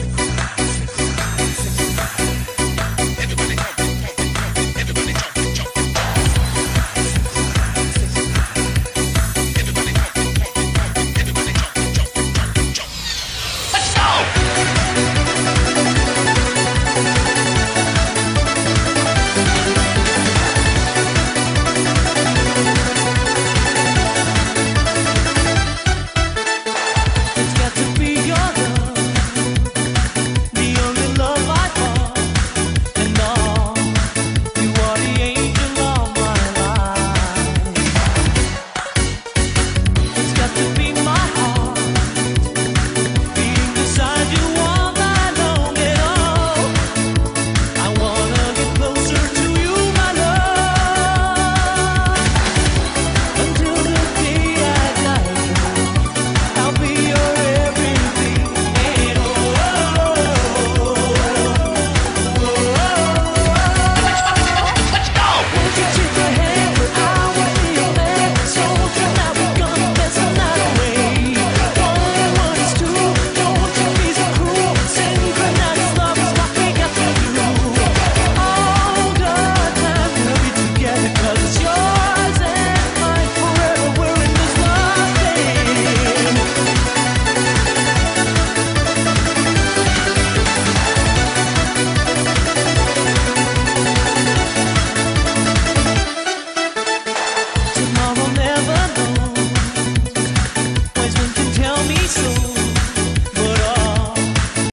Mexico.